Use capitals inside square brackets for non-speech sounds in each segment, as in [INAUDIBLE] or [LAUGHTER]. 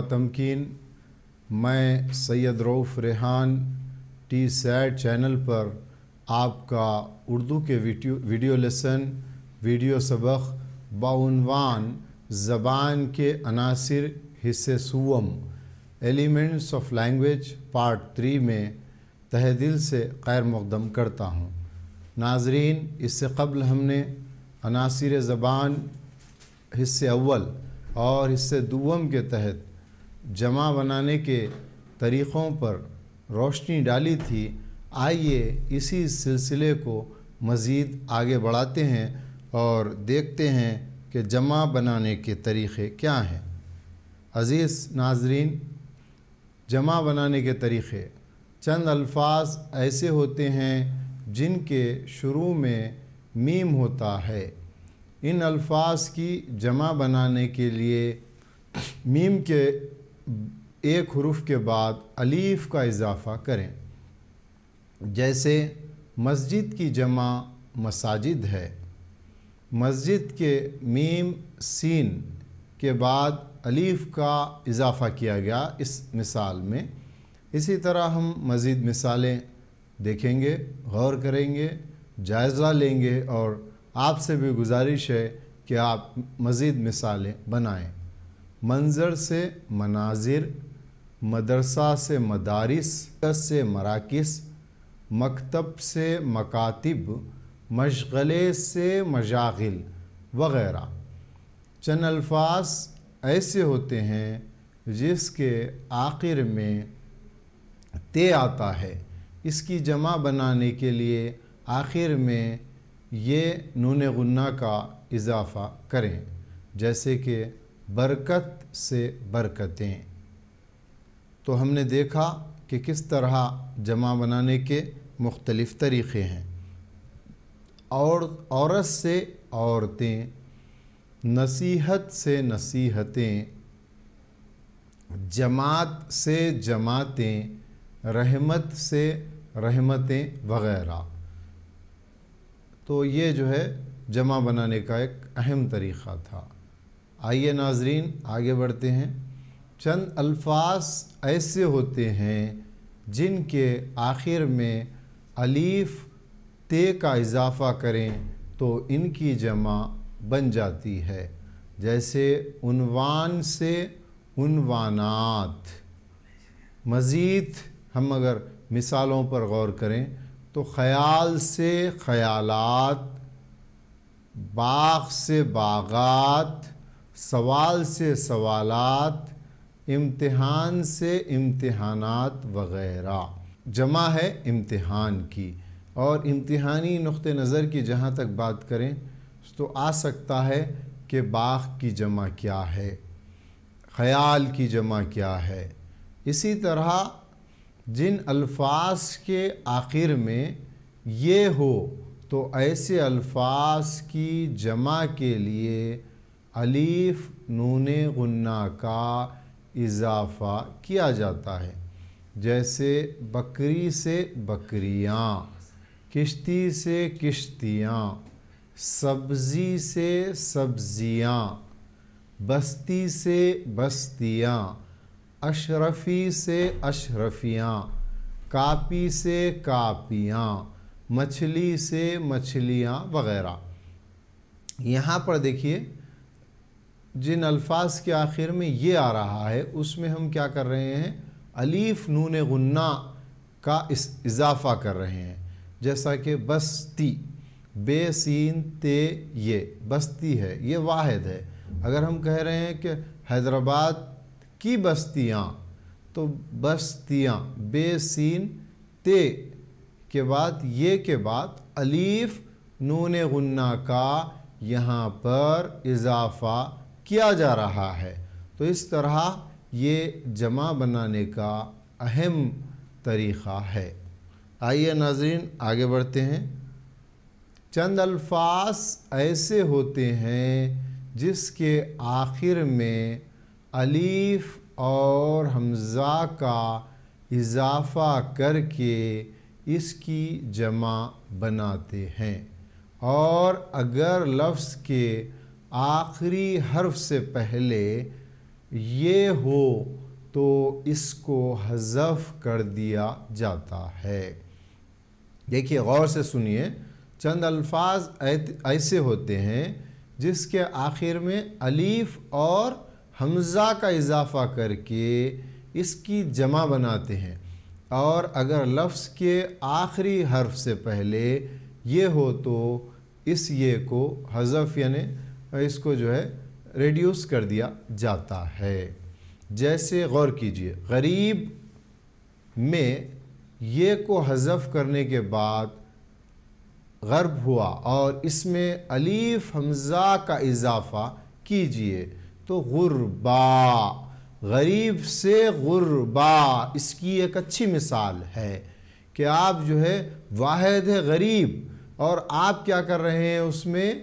کا تمکین، میں Syed Rauf Rehan T SAT channel پر آپ کا اردو کے ویڈیو ویڈیو لیسن، ویڈیو سبق بعنوان زبان کے عناصر، حصے سوم elements of language part three میں تہ دل سے خیر مقدم کرتا ہوں۔ ناظرین، اس سے قبل ہم نے عناصر زبان، حصے اول اور حصے دوم کے تحت جمع بنانے کے طریقوں پر روشنی ڈالی تھی۔ آئیے اسی سلسلے کو مزید آگے بڑھاتے ہیں اور دیکھتے ہیں کہ جمع بنانے کے طریقے کیا ہیں۔ عزیز ناظرین، جمع بنانے کے طریقے چند الفاظ ایسے ہوتے ہیں جن کے شروع میں میم ہوتا ہے۔ ان الفاظ کی جمع بنانے کے لیے میم کے ایک حروف کے بعد علیف کا اضافہ کریں۔ جیسے مسجد کی جمع مساجد ہے۔ مسجد کے میم سین کے بعد علیف کا اضافہ کیا گیا اس مثال میں۔ اسی طرح ہم مزید مثالیں دیکھیں گے، غور کریں گے، جائزہ لیں گے اور آپ سے بھی گزارش ہے کہ آپ مزید مثالیں بنائیں۔ منظر سے مناظر، مدرسہ سے مدارس سے مراکز، مکتب سے مکاتب، مشغلے سے مشاغل وغیرہ۔ چند الفاظ ایسے ہوتے ہیں جس کے آخر میں تے آتا ہے۔ اس کی جمع بنانے کے لیے آخر میں یہ نون غنہ کا اضافہ کریں، جیسے کہ برکت سے برکتیں۔ تو ہم نے دیکھا کہ کس طرح جمع بنانے کے مختلف طریقے ہیں۔ اور عورت سے عورتیں، نصیحت سے نصیحتیں، جماعت سے جماعتیں، رحمت سے رحمتیں وغیرہ۔ تو یہ جو ہے جمع بنانے کا ایک اہم طریقہ تھا۔ آئیے ناظرین، آگے بڑھتے ہیں۔ چند الفاظ ایسے ہوتے ہیں جن کے آخر میں علیف تے کا اضافہ کریں تو ان کی جمع بن جاتی ہے۔ جیسے عنوان سے عنوانات۔ مزید ہم اگر مثالوں پر غور کریں تو خیال سے خیالات، باغ سے باغات سوال سے سوالات، امتحان سے امتحانات وغیرہ۔ جمع ہے امتحان کی۔ اور امتحانی نقطہ نظر کی جہاں تک بات کریں، تو آ سکتا ہے کہ باغ کی جمع کیا ہے، خیال کی جمع کیا ہے۔ اسی طرح جن الفاظ کے آخر میں یہ ہو، تو ایسے الفاظ کی جمع کے لیے علیف نون غنہ کا اضافہ کیا جاتا ہے۔ جیسے بکری سے بکریاں، کشتی سے کشتیاں، سبزی سے سبزیاں، بستی سے بستیاں، اشرفی سے اشرفیاں، کاپی سے کاپیاں، مچھلی سے مچھلیاں وغیرہ۔ یہاں پر دیکھیے جن الفاظ کے آخر میں یہ آ رہا ہے، اس میں ہم کیا کر رہے ہیں؟ علیف نون غنہ کا اضافہ کر رہے ہیں۔ جیسا کہ بستی، بے سین، تے، یہ، بستی ہے، یہ واحد ہے۔ اگر ہم کہہ رہے ہیں کہ حیدرآباد کی بستیاں، تو بستیاں، بے سین، تے کے بعد، یہ کے بعد علیف نون غنہ کا یہاں پر اضافہ کیا جا رہا ہے۔ تو اس طرح یہ جمع بنانے کا اہم طریقہ ہے۔ آئیے ناظرین، آگے بڑھتے ہیں۔ چند الفاظ ایسے ہوتے ہیں جس کے آخر میں علیف اور حمزہ کا اضافہ کر کے اس کی جمع بناتے ہیں۔ اور اگر لفظ کے آخری حرف سے پہلے یہ ہو تو اس کو حذف کر دیا جاتا ہے۔ دیکھیے، غور سے سنیے۔ چند الفاظ ایسے ہوتے ہیں جس کے آخر میں علیف اور حمزہ کا اضافہ کر کے اس کی جمع بناتے ہیں۔ اور اگر لفظ کے آخری حرف سے پہلے یہ ہو تو اس یہ کو حذف یعنی اس کو جو ہے ریڈیوس کر دیا جاتا ہے۔ جیسے غور کیجیے، غریب میں یہ کو حذف کرنے کے بعد غرب ہوا اور اس میں علیف حمزہ کا اضافہ کیجیے تو غربا، غریب سے غربا، اس کی ایک اچھی مثال ہے کہ آپ جو ہے واحد ہے غریب اور آپ کیا کر رہے ہیں اس میں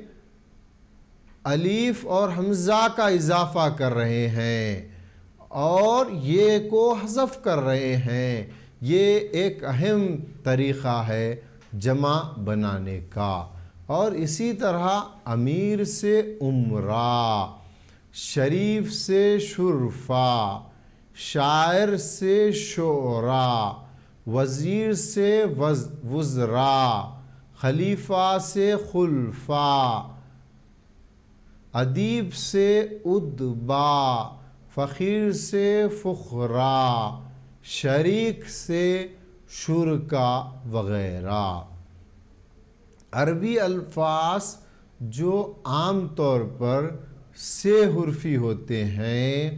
علیف اور حمزہ کا اضافہ کر رہے ہیں اور یہ کو حذف کر رہے ہیں۔ یہ ایک اہم طریقہ ہے جمع بنانے کا۔ اور اسی طرح امیر سے عمرہ، شریف سے شرفا شاعر سے شعرا، وزیر سے وزرا، خلیفہ سے خلفا ادیب سے ادبا، فقیر سے فخرا، شریک سے شرکا وغیرہ۔ عربی الفاظ جو عام طور پر سے حرفی ہوتے ہیں،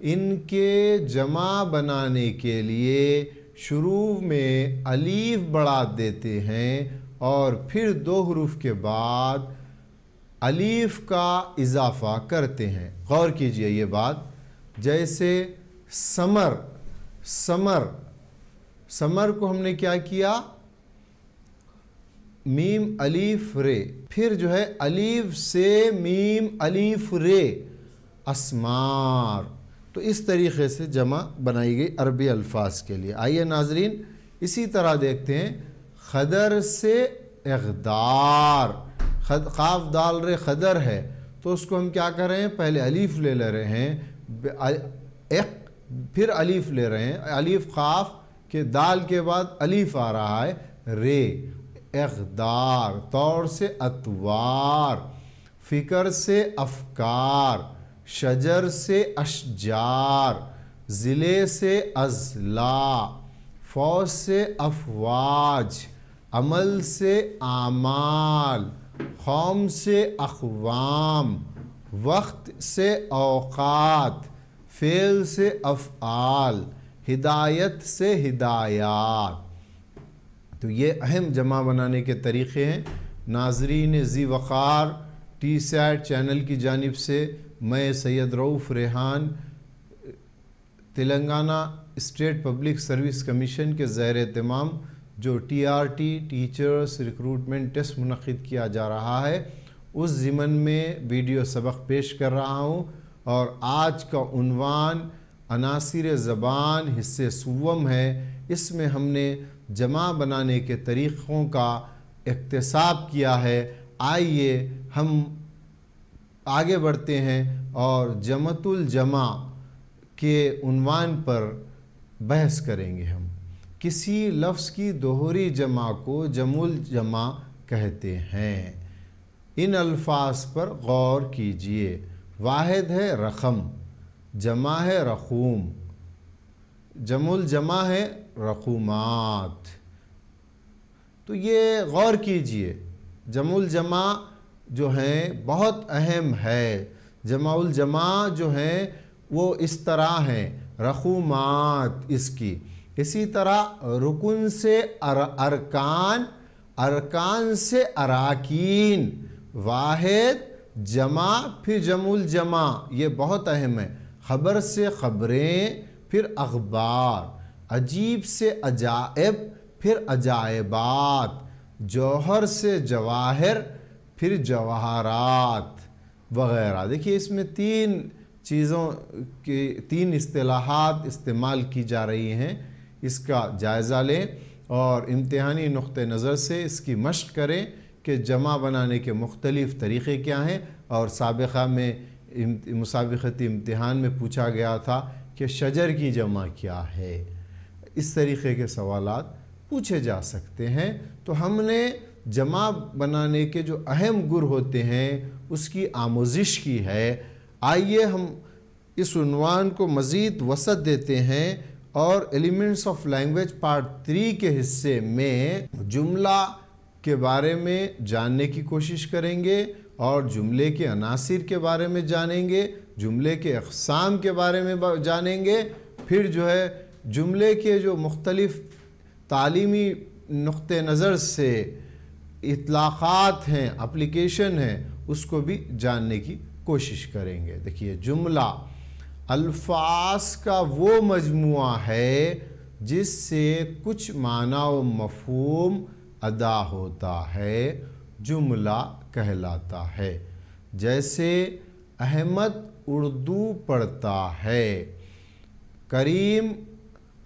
ان کے جمع بنانے کے لیے شروع میں علیف بڑھا دیتے ہیں اور پھر دو حروف کے بعد علیف کا اضافہ کرتے ہیں۔ غور کیجیے یہ بات۔ جیسے سمر سمر سمر کو ہم نے کیا کیا؟ میم علیف رے۔ پھر جو ہے علیف سے میم علیف رے۔ اسمار۔ تو اس طریقے سے جمع بنائی گئی عربی الفاظ کے لیے۔ آئیے ناظرین، اسی طرح دیکھتے ہیں۔ خدر سے اغدار۔ خد خاف دال رے خدر ہے، تو اس کو ہم کیا کر رہے ہیں؟ پہلے علیف لے لے رہے ہیں۔ پھر علیف لے رہے ہیں۔ علیف خاف کہ دال کے بعد علیف آ رہا ہے۔ رے، اقدار، طور سے اتوار، فکر سے افکار، شجر سے اشجار، ضلع سے ازلا فوج سے افواج، عمل سے اعمال۔ قوم سے اقوام، وقت سے اوقات، فعل سے افعال، ہدایت سے ہدایات۔ تو یہ اہم جمع بنانے کے طریقے ہیں۔ ناظرین زی وقار، ٹی سیٹ چینل کی جانب سے میں Syed Rauf Rehan, Telangana state public service commission کے زیر اہتمام جو T R T teachers recruitment test منعقد کیا جا رہا ہے، اس ضمن میں ویڈیو سبق پیش کر رہا ہوں اور آج کا عنوان عناصر زبان حصے سوم ہے۔ اس میں ہم نے جمع بنانے کے طریقوں کا اقتصاب کیا ہے۔ آئیے ہم آگے بڑھتے ہیں اور جمت الجمع کے عنوان پر بحث کریں گے ہم۔ کسی لفظ کی دوہری جمع کو جم الجمع کہتے ہیں۔ ان الفاظ پر غور کیجیے۔ واحد ہے رقم، جمع ہے رقوم۔ جم الجمع ہے رقومات۔ تو یہ غور کیجیے۔ جم الجمع جو ہیں بہت اہم ہے۔ جمع الجمع جو ہیں وہ اس طرح ہیں۔ رقومات اس کی۔ اسی طرح رکن سے ارکان ارکان سے اراکین، واحد، جمع، پھر جم الجمع، یہ بہت اہم ہے۔ خبر سے خبریں، پھر اخبار۔ عجیب سے عجائب، پھر عجائبات۔ جوہر سے جواہر، پھر جواہرات وغیرہ۔ دیکھیے اس میں تین چیزوں کی تین اصطلاحات استعمال کی جا رہی ہیں۔ اس کا جائزہ لیں اور امتحانی نقطہ نظر سے اس کی مشق کریں کہ جمع بنانے کے مختلف طریقے کیا ہیں اور سابقہ میں مسابقتی امتحان میں پوچھا گیا تھا کہ شجر کی جمع کیا ہے۔ اس طریقے کے سوالات پوچھے جا سکتے ہیں۔ تو ہم نے جمع بنانے کے جو اہم گر ہوتے ہیں، اس کی آموزش کی ہے۔ آئیے ہم اس عنوان کو مزید وسعت دیتے ہیں۔ اور elements of language part three کے حصے میں جملہ کے بارے میں جاننے کی کوشش کریں گے اور جملے کے عناصر کے بارے میں جانیں گے، جملے کے اقسام کے بارے میں جانیں گے۔ پھر جو ہے، جملے کے جو مختلف تعلیمی نقطہ نظر سے اطلاقات ہیں، اپلیکیشن ہیں، اس کو بھی جاننے کی کوشش کریں گے۔ دیکھیے، جملہ الفاظ کا وہ مجموعہ ہے جس سے کچھ معنی و مفہوم ادا ہوتا ہے، جملہ کہلاتا ہے۔ جیسے، احمد اردو پڑھتا ہے، کریم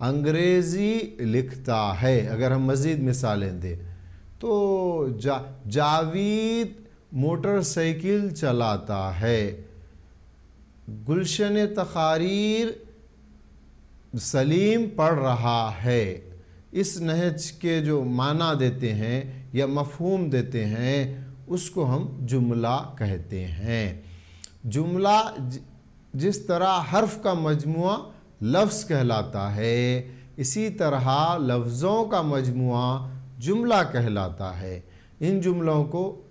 انگریزی لکھتا ہے۔ اگر ہم مزید مثالیں دیں تو جا، جاوید موٹر سائیکل چلاتا ہے۔ گلشن تقاریر سلیم پڑھ رہا ہے۔ اس نہج کے جو معنی دیتے ہیں یا مفہوم دیتے ہیں، اس کو ہم جملہ کہتے ہیں۔ جملہ جس طرح حرف کا مجموعہ لفظ کہلاتا ہے، اسی طرح لفظوں کا مجموعہ جملہ کہلاتا ہے۔ ان جملوں کو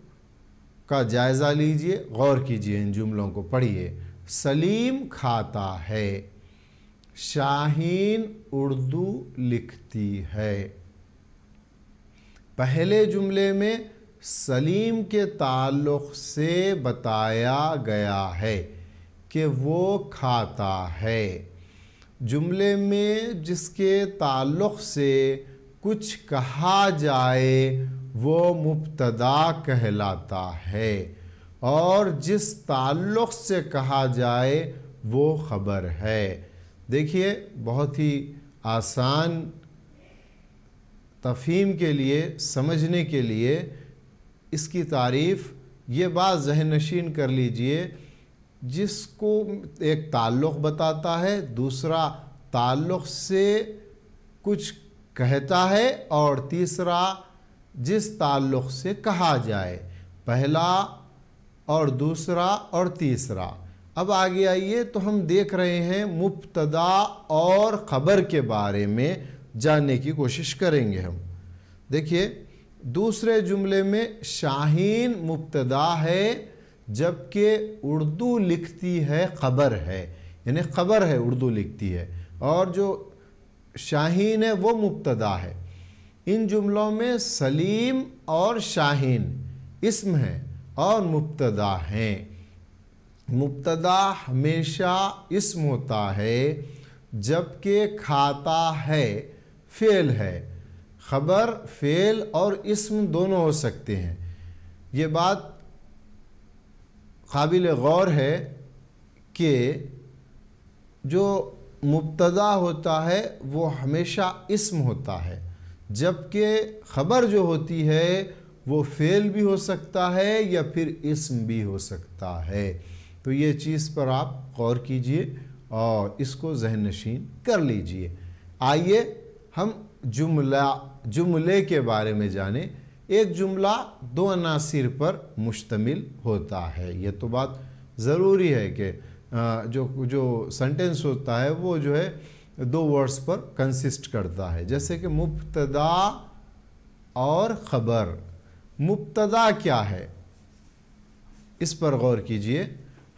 کا جائزہ لیجیے، غور کیجیے ان جملوں کو پڑھیے۔ سلیم کھاتا ہے۔ شاہین اردو لکھتی ہے۔ پہلے جملے میں سلیم کے تعلق سے بتایا گیا ہے کہ وہ کھاتا ہے۔ جملے میں جس کے تعلق سے کچھ کہا جائے وہ مبتدا کہلاتا ہے۔ اور جس تعلق سے کہا جائے وہ خبر ہے۔ دیکھیے، بہت ہی آسان تفہیم کے لیے، سمجھنے کے لیے اس کی تعریف، یہ بات ذہن نشین کر لیجیے، جس کو ایک تعلق بتاتا ہے، دوسرا تعلق سے کچھ کہتا ہے، اور تیسرا جس تعلق سے کہا جائے۔ پہلا اور دوسرا اور تیسرا۔ اب آگے آئیے تو ہم دیکھ رہے ہیں مبتدا اور خبر کے بارے میں جاننے کی کوشش کریں گے ہم۔ دیکھیے، دوسرے جملے میں شاہین مبتدا ہے جبکہ اردو لکھتی ہے خبر ہے یعنی خبر ہے، اردو لکھتی ہے۔ اور جو شاہین ہے وہ مبتدا ہے۔ ان جملوں میں سلیم اور شاہین اسم ہے اور مبتدا ہیں۔ مبتدا ہمیشہ اسم ہوتا ہے جبکہ کھاتا ہے، فعل ہے۔ خبر، فعل اور اسم دونوں ہو سکتے ہیں۔ یہ بات قابل غور ہے کہ جو مبتدا ہوتا ہے وہ ہمیشہ اسم ہوتا ہے، جبکہ خبر جو ہوتی ہے وہ فعل بھی ہو سکتا ہے یا پھر اسم بھی ہو سکتا ہے۔ تو یہ چیز پر آپ غور کیجیے اور اس کو ذہن نشین کر لیجیے۔ آئیے ہم جملہ، جملے کے بارے میں جانیں۔ ایک جملہ دو عناصر پر مشتمل ہوتا ہے۔ یہ تو بات ضروری ہے کہ جو جو سنٹنس ہوتا ہے وہ جو ہے دو ورڈز پر کنسسٹ کرتا ہے۔ جیسے کہ مبتدا اور خبر۔ مبتدا کیا ہے؟ اس پر غور کیجیے۔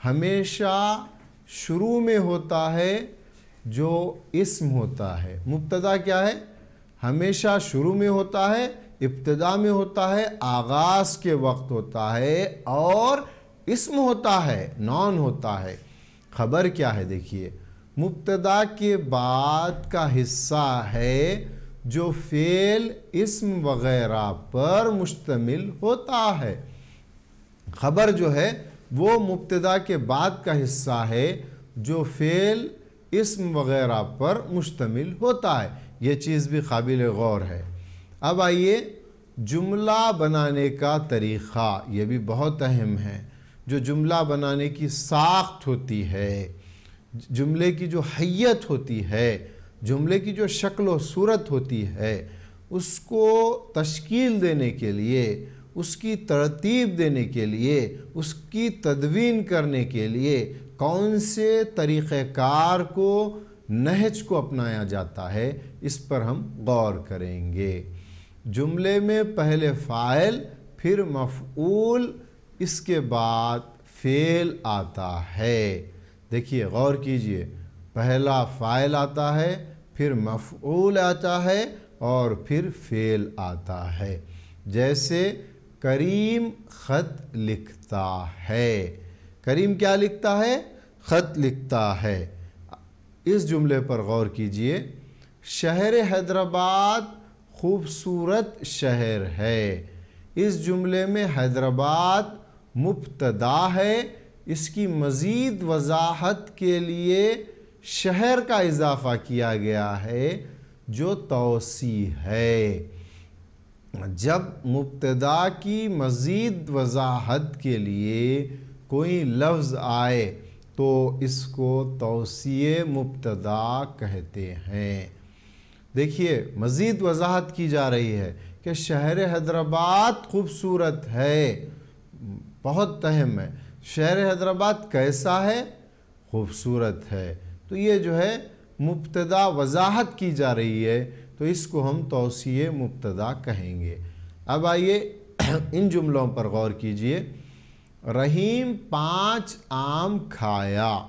ہمیشہ شروع میں ہوتا ہے جو اسم ہوتا ہے۔ مبتدا کیا ہے؟ ہمیشہ شروع میں ہوتا ہے، ابتدا میں ہوتا ہے، آغاز کے وقت ہوتا ہے اور اسم ہوتا ہے، نون ہوتا ہے۔ خبر کیا ہے؟ دیکھیے۔ مبتدا کے بعد کا حصہ ہے جو فعل اسم وغیرہ پر مشتمل ہوتا ہے۔ خبر جو ہے وہ مبتدا کے بعد کا حصہ ہے جو فعل اسم وغیرہ پر مشتمل ہوتا ہے۔ یہ چیز بھی قابل غور ہے۔ اب آئیے جملہ بنانے کا طریقہ۔ یہ بھی بہت اہم ہے۔ جو جملہ بنانے کی ساخت ہوتی ہے، جملے کی جو حیت ہوتی ہے جملے کی جو شکل و صورت ہوتی ہے، اس کو تشکیل دینے کے لیے، اس کی ترتیب دینے کے لیے، اس کی تدوین کرنے کے لیے کون سے طریقہ کار کو نہج کو اپنایا جاتا ہے، اس پر ہم غور کریں گے۔ جملے میں پہلے فائل پھر مفعول، اس کے بعد فعل آتا ہے۔ دیکھیے، غور کیجیے۔ پہلا فائل آتا ہے، پھر مفعول آتا ہے اور پھر فعل آتا ہے۔ جیسے کریم خط لکھتا ہے۔ کریم کیا لکھتا ہے؟ خط لکھتا ہے۔ اس جملے پر غور کیجیے۔ شہر حیدرآباد خوبصورت شہر ہے۔ اس جملے میں حیدرآباد مبتدا ہے۔ اس کی مزید وضاحت کے لیے شہر کا اضافہ کیا گیا ہے جو توسیع ہے۔ جب مبتدا کی مزید وضاحت کے لیے کوئی لفظ آئے تو اس کو توسیع مبتدا کہتے ہیں۔ دیکھیے، مزید وضاحت کی جا رہی ہے کہ شہر حیدرآباد خوبصورت ہے، بہت اہم ہے۔ شہر حیدرآباد کیسا ہے؟ خوبصورت ہے۔ تو یہ جو ہے مبتدا وضاحت کی جا رہی ہے، تو اس کو ہم توسیع مبتدا کہیں گے۔ اب آئیے [CLEARS THROAT] ان جملوں پر غور کیجیے۔ رحیم پانچ آم کھایا۔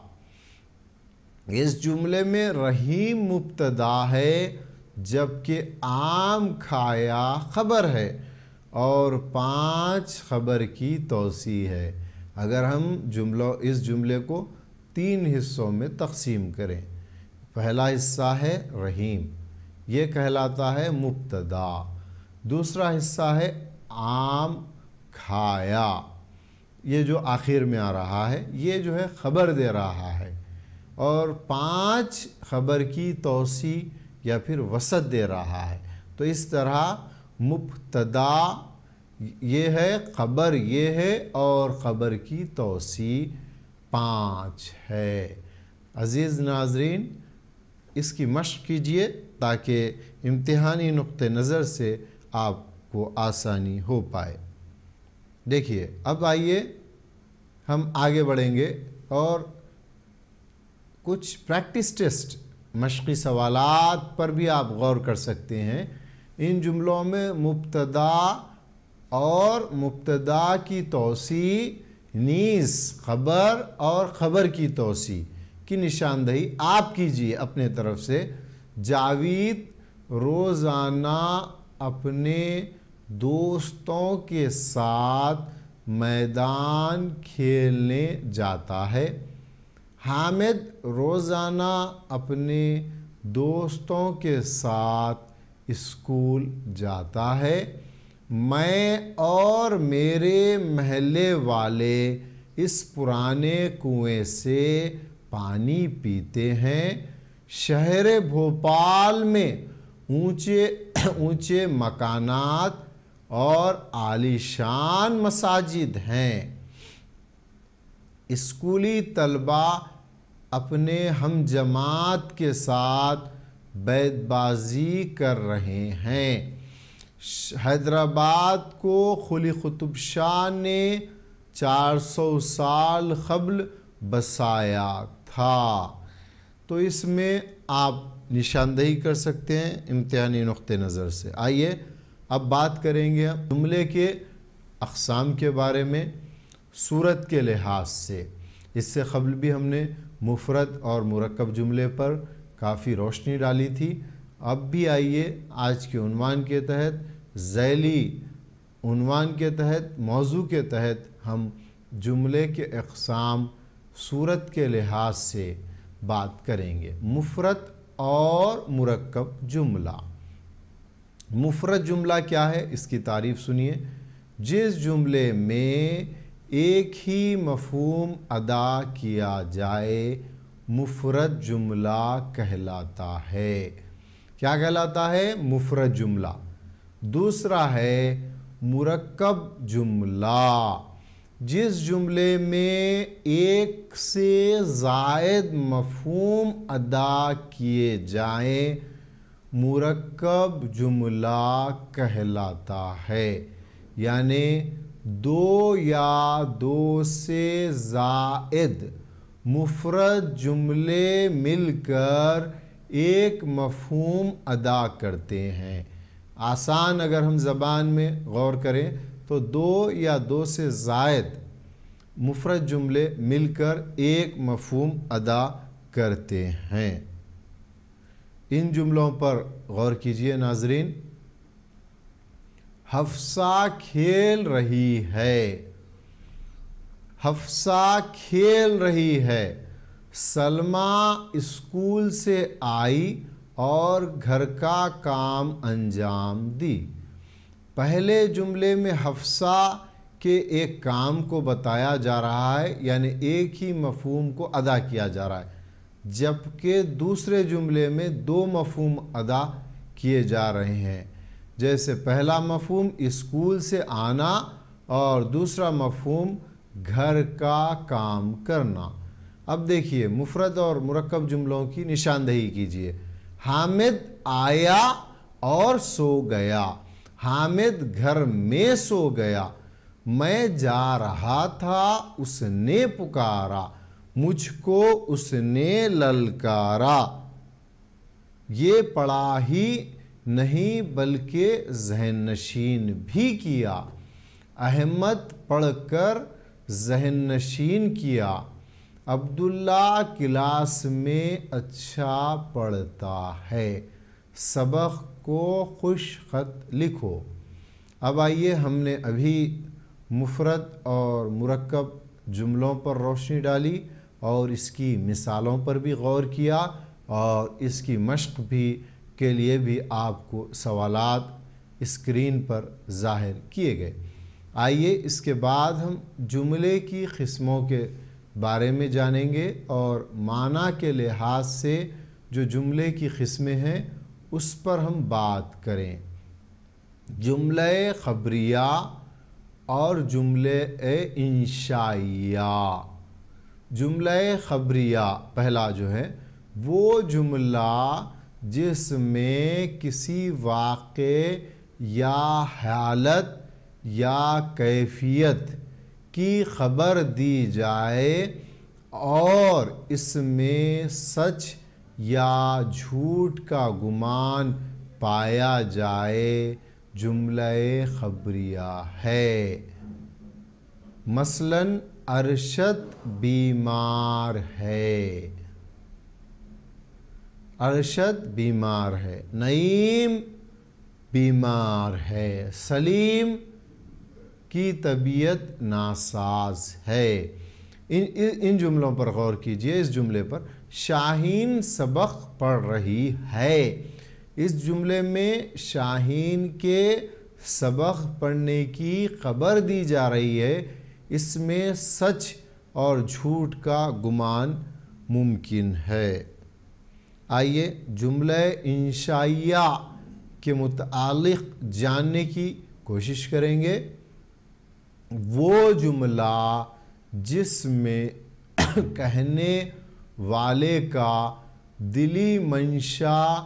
اس جملے میں رحیم مبتدا ہے جبکہ آم کھایا خبر ہے، اور پانچ خبر کی توسیع ہے۔ اگر ہم جملوں، اس جملے کو تین حصوں میں تقسیم کریں۔ پہلا حصہ ہے رحیم، یہ کہلاتا ہے مبتدا۔ دوسرا حصہ ہے عام، کھایا۔ یہ جو آخر میں آ رہا ہے، یہ جو ہے خبر دے رہا ہے۔ اور پانچ خبر کی توسیع یا پھر وسط دے رہا ہے۔ تو اس طرح مبتدا، یہ ہے خبر یہ ہے اور خبر کی توسیع۔ پانچ ہے۔ عزیز ناظرین، اس کی مشق کیجیے تاکہ امتحانی نقطہ نظر سے آپ کو آسانی ہو پائے۔ دیکھیے، اب آئیے، ہم آگے بڑھیں گے اور کچھ پریکٹس ٹیسٹ مشقی سوالات پر بھی آپ غور کر سکتے ہیں۔ ان جملوں میں مبتدا اور مبتدا کی توسیع نیز خبر اور خبر کی توسیع، کی نشاندہی آپ کیجیے اپنے طرف سے۔ جاوید روزانہ اپنے دوستوں کے ساتھ میدان کھیلنے جاتا ہے۔ حامد روزانہ اپنے دوستوں کے ساتھ اسکول جاتا ہے۔ میں اور میرے محلے والے اس پرانے کنویں سے پانی پیتے ہیں۔ شہر بھوپال میں اونچے [CLEARS THROAT] اونچے مکانات اور عالیشان مساجد ہیں۔ اسکولی طلبہ اپنے ہم جماعت کے ساتھ بیت بازی کر رہے ہیں۔ حیدرآباد کو خلی قطب شاہ نے چار سو سال قبل بسایا تھا۔ تو اس میں آپ نشاندہی کر سکتے ہیں امتحانی نقطہ نظر سے۔ آئیے اب بات کریں گے جملے کے اقسام کے بارے میں صورت کے لحاظ سے۔ اس سے قبل بھی ہم نے مفرد اور مرکب جملے پر کافی روشنی ڈالی تھی۔ اب بھی آئیے آج کے عنوان کے تحت، ذیلی عنوان کے تحت، موضوع کے تحت ہم جملے کے اقسام، صورت کے لحاظ سے بات کریں گے۔ مفرد اور مرکب جملہ۔ مفرد جملہ کیا ہے؟ اس کی تعریف سنیے۔ جس جملے میں ایک ہی مفہوم ادا کیا جائے، مفرد جملہ کہلاتا ہے۔ کیا کہلاتا ہے؟ مفرد جملہ۔ دوسرا ہے، مرکب جملہ۔ جس جملے میں ایک سے زائد مفہوم ادا کیے جائیں، مرکب جملہ کہلاتا ہے۔ یعنی دو یا دو سے زائد مفرد جملے مل کر ایک مفہوم ادا کرتے ہیں۔ آسان اگر ہم زبان میں غور کریں تو دو یا دو سے زائد مفرد جملے مل کر ایک مفہوم ادا کرتے ہیں۔ ان جملوں پر غور کیجیے ناظرین۔ حفصہ کھیل رہی ہے۔ حفصہ کھیل رہی ہے۔ سلمہ اسکول سے آئی اور گھر کا کام انجام دی۔ پہلے جملے میں حفصہ کے ایک کام کو بتایا جا رہا ہے یعنی ایک ہی مفہوم کو ادا کیا جا رہا ہے، جبکہ دوسرے جملے میں دو مفہوم ادا کیے جا رہے ہیں۔ جیسے پہلا مفہوم اسکول سے آنا اور دوسرا مفہوم گھر کا کام کرنا۔ اب دیکھیے، مفرد اور مرکب جملوں کی نشاندہی کیجیے حامد آیا اور سو گیا۔ حامد گھر میں سو گیا۔ میں جا رہا تھا، اس نے پکارا۔ مجھ کو اس نے للکارا۔ یہ پڑھا ہی نہیں، بلکہ ذہن نشین بھی کیا۔ احمد پڑھ کر ذہن نشین کیا۔ عبداللہ کلاس میں اچھا پڑھتا ہے۔ سبق کو خوش خط لکھو۔ اب آئیے ہم نے ابھی مفرد اور مرکب جملوں پر روشنی ڈالی اور اس کی مثالوں پر بھی غور کیا اور اس کی مشق بھی کے لیے بھی آپ کو سوالات اسکرین پر ظاہر کیے گئے۔ آئیے اس کے بعد ہم جملے کی قسموں کے بارے میں جانیں گے اور معنی کے لحاظ سے جو جملے کی قسمیں ہیں، اس پر ہم بات کریں۔ جملہ خبریہ اور جملے انشائیہ۔ جملہ خبریہ پہلا جو ہے، وہ جملہ جس میں کسی واقع یا حالت یا کیفیت کی خبر دی جائے اور اس میں سچ یا جھوٹ کا گمان پایا جائے، جملہ خبریہ ہے۔ مثلا، ارشد بیمار ہے۔ ارشد بیمار ہے، نعیم بیمار ہے، سلیم کی طبیعت ناساز ہے۔ ان ان جملوں پر غور کیجیے، اس جملے پر شاہین سبق پڑھ رہی ہے۔ اس جملے میں شاہین کے سبق پڑھنے کی خبر دی جا رہی ہے۔ اس میں سچ اور جھوٹ کا گمان ممکن ہے۔ آئیے جملہ انشائیہ کے متعلق جاننے کی کوشش کریں گے۔ وہ جملہ جس میں [COUGHS] کہنے والے کا دلی منشا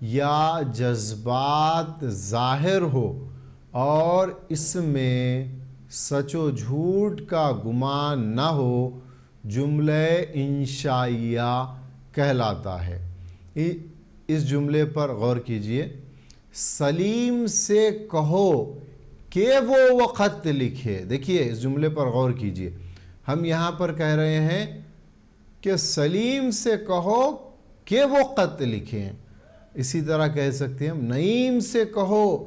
یا جذبات ظاہر ہو اور اس میں سچ و جھوٹ کا گمان نہ ہو، جملہ انشائیہ کہلاتا ہے۔ اس جملے پر غور کیجیے۔ سلیم سے کہو کہ وہ وقت لکھے۔ دیکھیے، اس جملے پر غور کیجیے۔ ہم یہاں پر کہہ رہے ہیں کہ سلیم سے کہو کہ وہ خط لکھیں اسی طرح کہہ سکتے ہیں ہم، نعیم سے کہو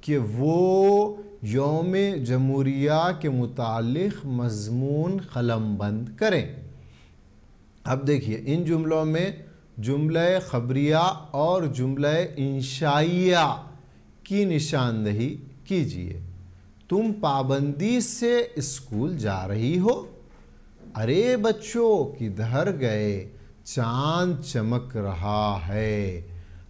کہ وہ یوم جمہوریہ کے متعلق مضمون قلم بند کریں۔ اب دیکھیے، ان جملوں میں جملہ خبریہ اور جملہ انشائیہ کی نشاندہی کیجیے۔ تم پابندی سے اسکول جا رہی ہو؟ ارے بچوں، کدھر گئے؟ چاند چمک رہا ہے۔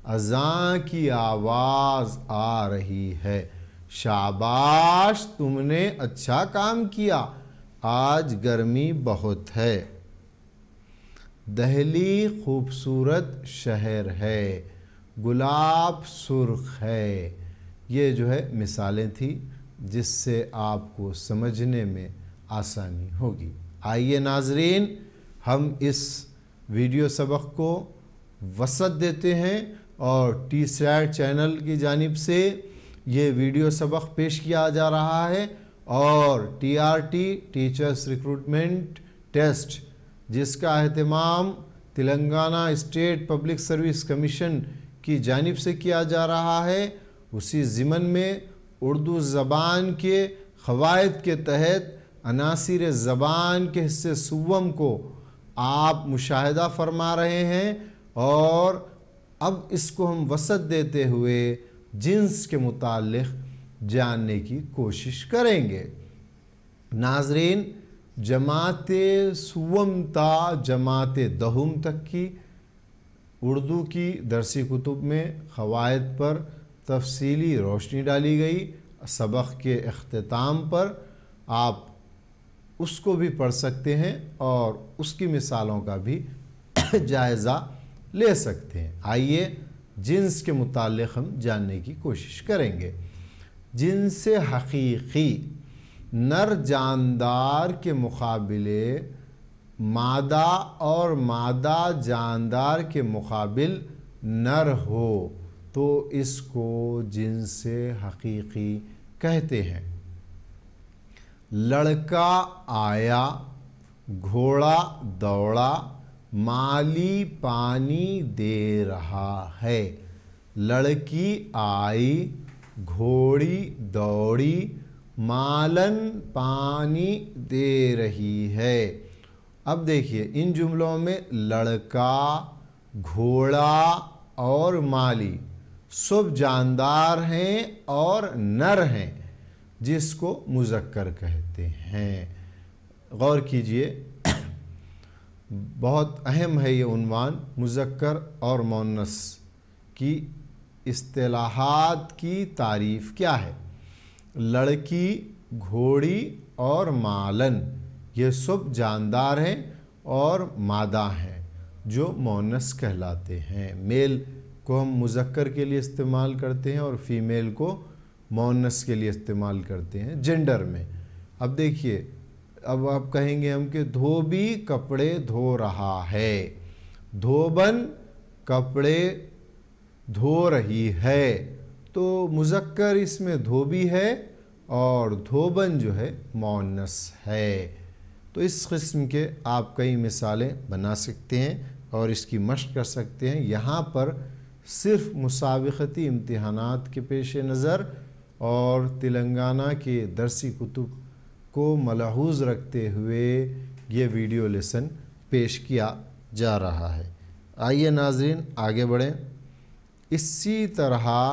اذاں کی آواز آ رہی ہے۔ شاباش، تم نے اچھا کام کیا۔ آج گرمی بہت ہے۔ دہلی خوبصورت شہر ہے۔ گلاب سرخ ہے۔ یہ جو ہے مثالیں تھیں جس سے آپ کو سمجھنے میں آسانی ہوگی۔ آئیے ناظرین، ہم اس ویڈیو سبق کو وسعت دیتے ہیں اور ٹی سیٹ چینل کی جانب سے یہ ویڈیو سبق پیش کیا جا رہا ہے اور T R T teachers recruitment test, جس کا اہتمام Telangana state public service commission کی جانب سے کیا جا رہا ہے۔ اسی ضمن میں اردو زبان کے قواعد کے تحت عناصر زبان کے حصے سوم کو آپ مشاہدہ فرما رہے ہیں اور اب اس کو ہم وسعت دیتے ہوئے جنس کے متعلق جاننے کی کوشش کریں گے۔ ناظرین، جماعت سوم تا جماعت دہم تک کی اردو کی درسی کتب میں قواعد پر تفصیلی روشنی ڈالی گئی سبق کے اختتام پر۔ آپ اس کو بھی پڑھ سکتے ہیں اور اس کی مثالوں کا بھی [COUGHS] جائزہ لے سکتے ہیں۔ آئیے جنس کے متعلق ہم جاننے کی کوشش کریں گے۔ جنس حقیقی نر جاندار کے مقابلے، مادہ اور مادہ جاندار کے مقابل نر ہو۔ تو اس کو جنس حقیقی کہتے ہیں۔ لڑکا آیا، گھوڑا دوڑا، مالی پانی دے رہا ہے۔ لڑکی آئی، گھوڑی دوڑی، مالن پانی دے رہی ہے۔ اب دیکھیے، ان جملوں میں لڑکا، گھوڑا اور مالی سب جاندار ہیں اور نر ہیں، جس کو مذکر کہتے ہیں۔ غور کیجیے، بہت اہم ہے یہ عنوان، مذکر اور مونس کی اصطلاحات کی تعریف کیا ہے۔ لڑکی، گھوڑی اور مالن، یہ سب جاندار ہیں اور مادہ ہیں، جو مونس کہلاتے ہیں۔ میل کو ہم مذکر کے لیے استعمال کرتے ہیں اور فیمیل کو مونس کے لیے استعمال کرتے ہیں جنڈر میں۔ اب دیکھیے، اب آپ کہیں گے ہم کہ دھوبی کپڑے دھو رہا ہے۔ دھوبن کپڑے دھو رہی ہے۔ تو مذکر اس میں دھوبی ہے اور دھوبن جو ہے مونس ہے۔ تو اس قسم کے آپ کئی مثالیں بنا سکتے ہیں اور اس کی مشق کر سکتے ہیں۔ یہاں پر صرف مسابقتی امتحانات کے پیش نظر اور تلنگانہ کے درسی کتب کو ملحوظ رکھتے ہوئے یہ ویڈیو لیسن پیش کیا جا رہا ہے۔ آئیے ناظرین، آگے بڑھیں۔ اسی طرح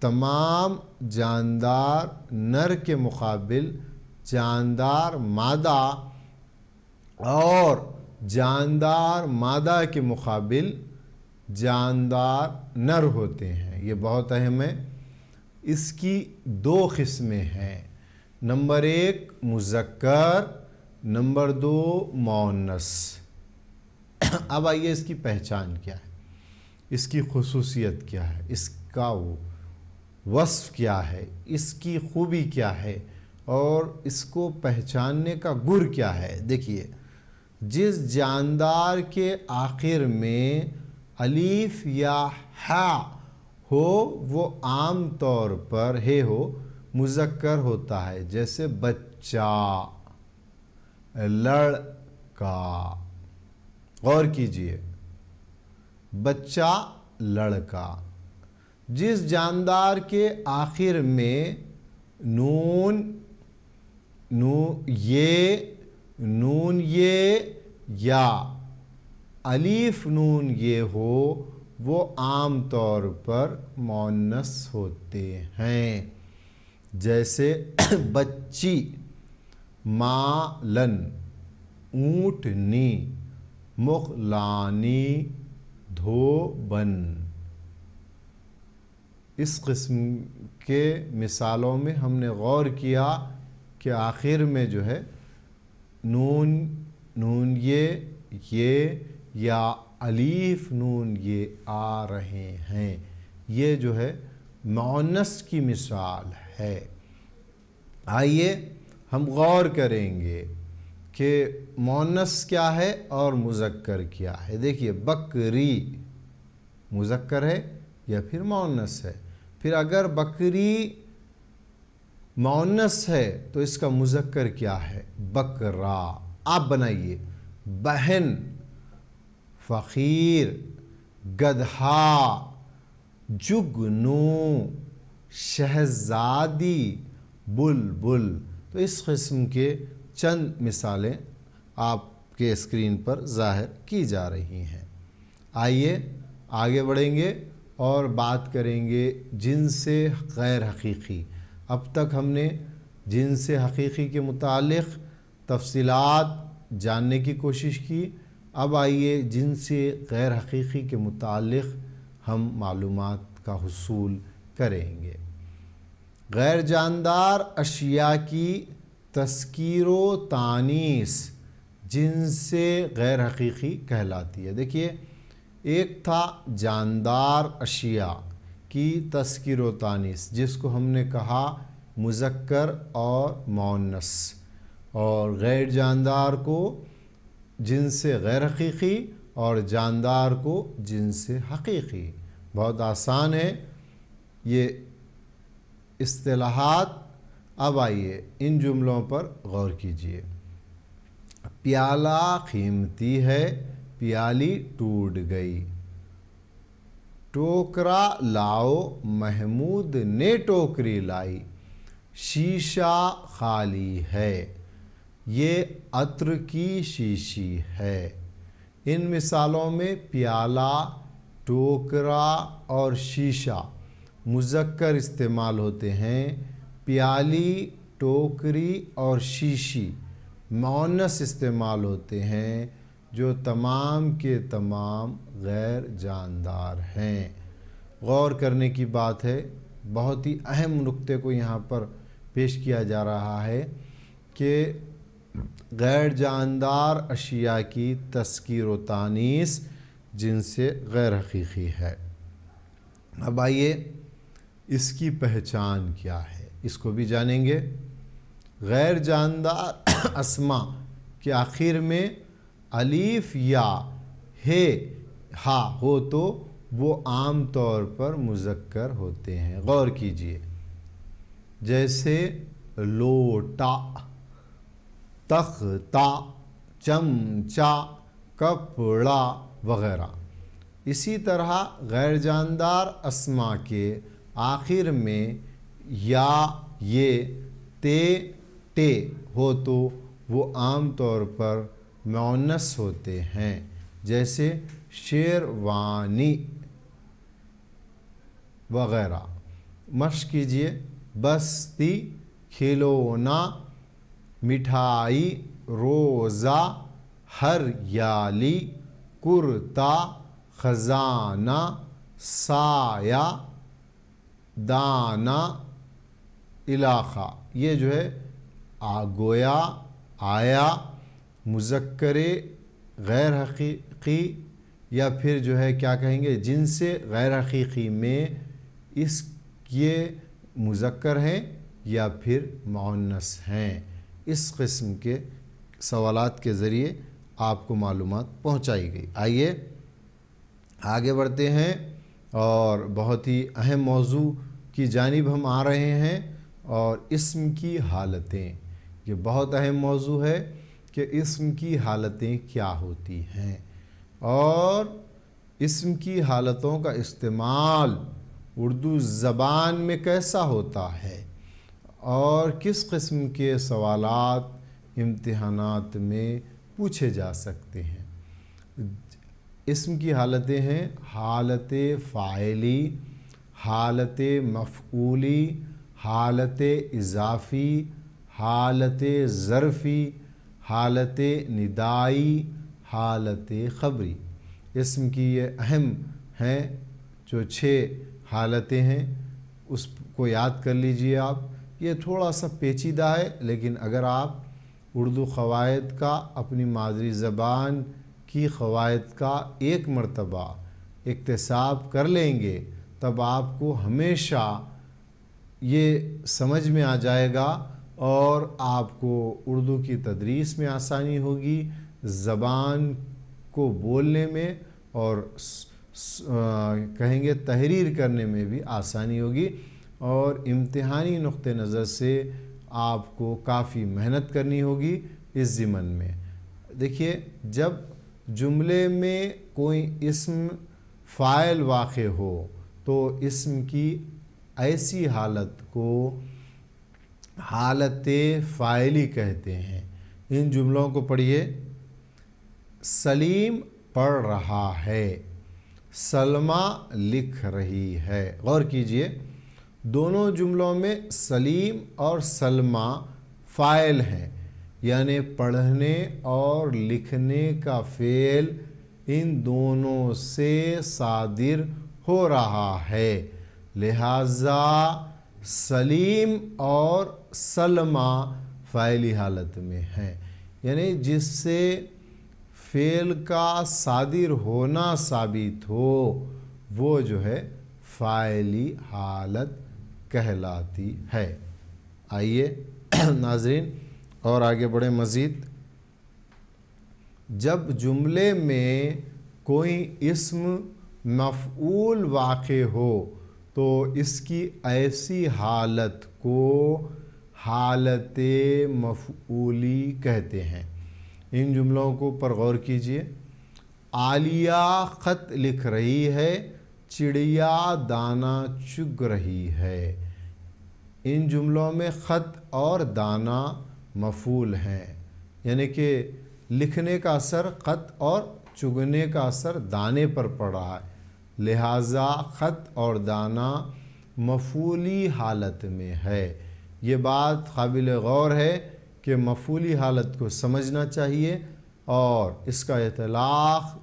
تمام جاندار نر کے مقابل جاندار مادہ اور جاندار مادہ کے مقابل جاندار نر ہوتے ہیں۔ یہ بہت اہم ہے۔ اس کی دو قسمیں ہیں۔ نمبر ایک مذکر، نمبر دو مونس اب آئیے اس کی پہچان کیا ہے۔ اس کی خصوصیت کیا ہے۔ اس کا وصف کیا ہے۔ اس کی خوبی کیا ہے۔ اور اس کو پہچاننے کا گر کیا ہے۔ دیکھیے، جس جاندار کے آخر میں علیف یا ہا ہو وہ عام طور پر ہے ہو مذکر ہوتا ہے جیسے بچہ، لڑکا۔ غور کیجیے، بچہ، لڑکا۔ جس جاندار کے آخر میں نون، نو یہ، نون یہ یا علیف نون یہ ہو وہ عام طور پر مونس ہوتے ہیں۔ جیسے [COUGHS] بچی، مالن، اونٹنی مخلانی دھو بن اس قسم کے مثالوں میں ہم نے غور کیا کہ آخر میں جو ہے، نون نون یہ یہ یا علیف نون یہ آ رہے ہیں۔ یہ جو ہے مونس کی مثال ہے۔ آئیے ہم غور کریں گے کہ مونس کیا ہے اور مذکر کیا ہے۔ دیکھیے، بکری مذکر ہے یا پھر مونس ہے؟ پھر اگر بکری مونس ہے تو اس کا مذکر کیا ہے؟ بکرا۔ آپ بنائیے۔ بہن فقیر، گدھا، جگنو، شہزادی، بلبل۔ تو اس قسم کے چند مثالیں آپ کے اسکرین پر ظاہر کی جا رہی ہیں۔ آئیے آگے بڑھیں گے اور بات کریں گے جن سے غیر حقیقی۔ اب تک ہم نے جن سے حقیقی کے متعلق تفصیلات جاننے کی کوشش کی۔ اب آئیے جن سے غیر حقیقی کے متعلق ہم معلومات کا حصول کریں گے۔ غیر جاندار اشیاء کی تذکیر و تانیس جن سے غیر حقیقی کہلاتی ہے۔ دیکھیے، ایک تھا جاندار اشیاء کی تذکیر و تانیس جس کو ہم نے کہا مذکر اور مونس اور غیر جاندار کو جن سے غیر حقیقی اور جاندار کو جن سے حقیقی۔ بہت آسان ہے یہ اصطلاحات۔ اب آئیے ان جملوں پر غور کیجیے۔ پیالہ قیمتی ہے، پیالی ٹوٹ گئی۔ ٹوکرا لاؤ، محمود نے ٹوکری لائی۔ شیشہ خالی ہے۔ یہ عطر کی شیشی ہے۔ ان مثالوں میں پیالہ، ٹوکرا اور شیشہ مذکر استعمال ہوتے ہیں۔ پیالی، ٹوکری اور شیشی مونس استعمال ہوتے ہیں، جو تمام کے تمام غیر جاندار ہیں۔ غور کرنے کی بات ہے، بہت ہی اہم نقطے کو یہاں پر پیش کیا جا رہا ہے کہ غیر جاندار اشیاء کی تذکیر و تانیس جن سے غیر حقیقی ہے۔ اب آئیے اس کی پہچان کیا ہے۔ اس کو بھی جانیں گے۔ غیر جاندار [COUGHS] اسما کے آخر میں علیف یا، ہے، ہا، ہو تو وہ عام طور پر مذکر ہوتے ہیں۔ غور کیجیے۔ جیسے لوٹا۔ تختہ چمچا، کپڑا وغیرہ۔ اسی طرح غیر جاندار اسما کے آخر میں یا، یہ، تے ٹے ہو تو وہ عام طور پر مونس ہوتے ہیں، جیسے شیروانی وغیرہ۔ مشق کیجیے، بستی، کھلونا مٹھائی، روزہ، ہر یالی، کرتا، خزانہ، سایہ دانا علاقہ۔ یہ جو ہے، آگویا، آیا مذکر غیر حقیقی یا پھر جو ہے، کیا کہیں گے، جن سے غیر حقیقی میں اس یہ مذکر ہیں یا پھر معنس ہیں۔ اس قسم کے سوالات کے ذریعے آپ کو معلومات پہنچائی گئی۔ آئیے آگے بڑھتے ہیں اور بہت ہی اہم موضوع کی جانب ہم آ رہے ہیں اور اسم کی حالتیں۔ یہ بہت اہم موضوع ہے کہ اسم کی حالتیں کیا ہوتی ہیں اور اسم کی حالتوں کا استعمال اردو زبان میں کیسا ہوتا ہے۔ اور کس قسم کے سوالات امتحانات میں پوچھے جا سکتے ہیں؟ اسم کی حالتیں ہیں، حالت فائلی حالت مفعولی، حالت اضافی، حالت ظرفی، حالت ندائی، حالت خبری۔ اسم کی یہ اہم ہیں جو چھ حالتیں ہیں، اس کو یاد کر لیجیے آپ۔ یہ تھوڑا سا پیچیدہ ہے، لیکن اگر آپ اردو قواعد کا، اپنی مادری زبان کی قواعد کا ایک مرتبہ اقتصاب کر لیں گے، تب آپ کو ہمیشہ یہ سمجھ میں آ جائے گا اور آپ کو اردو کی تدریس میں آسانی ہوگی، زبان کو بولنے میں اور کہیں گے تحریر کرنے میں بھی آسانی ہوگی۔ اور امتحانی نقطہ نظر سے آپ کو کافی محنت کرنی ہوگی اس ضمن میں۔ دیکھیے، جب جملے میں کوئی اسم فائل واقع ہو، تو اسم کی ایسی حالت کو حالت فائلی کہتے ہیں۔ ان جملوں کو پڑھیے۔ سلیم پڑھ رہا ہے، سلمہ لکھ رہی ہے۔ غور کیجیے دونوں جملوں میں سلیم اور سلمہ فائل ہیں یعنی پڑھنے اور لکھنے کا فعل ان دونوں سے صادر ہو رہا ہے۔ لہذا سلیم اور سلمہ فائلی حالت میں ہیں۔ یعنی جس سے فعل کا صادر ہونا ثابت ہو، وہ جو ہے فائلی حالت کہلاتی ہے۔ آئیے، ناظرین، اور آگے بڑھیں۔ مزید، جب جملے میں کوئی اسم مفعول واقع ہو تو اس کی ایسی حالت کو حالت مفعولی کہتے ہیں۔ ان جملوں کو پر غور کیجیے۔ عالیہ خط لکھ رہی ہے، چڑیا دانہ چگ رہی ہے۔ ان جملوں میں خط اور دانہ مفول ہیں۔ یعنی کہ لکھنے کا اثر خط اور چگنے کا اثر دانے پر پڑ رہا ہے۔ لہٰذا خط اور دانہ مفولی حالت میں ہے۔ یہ بات قابل غور ہے کہ مفولی حالت کو سمجھنا چاہیے اور اس کا اطلاق